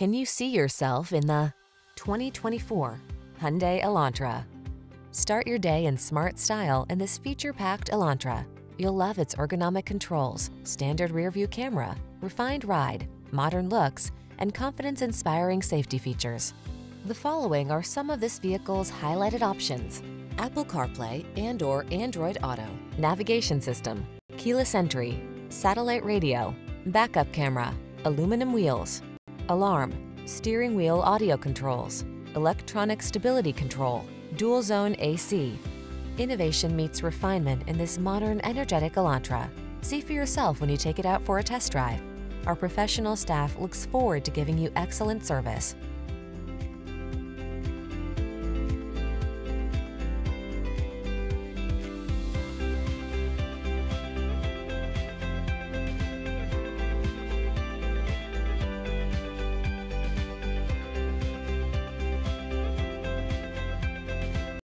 Can you see yourself in the 2024 Hyundai Elantra? Start your day in smart style in this feature-packed Elantra. You'll love its ergonomic controls, standard rear-view camera, refined ride, modern looks, and confidence-inspiring safety features. The following are some of this vehicle's highlighted options. Apple CarPlay and or Android Auto, navigation system, keyless entry, satellite radio, backup camera, aluminum wheels, alarm, steering wheel audio controls, electronic stability control, dual zone AC. Innovation meets refinement in this modern, energetic Elantra. See for yourself when you take it out for a test drive. Our professional staff looks forward to giving you excellent service.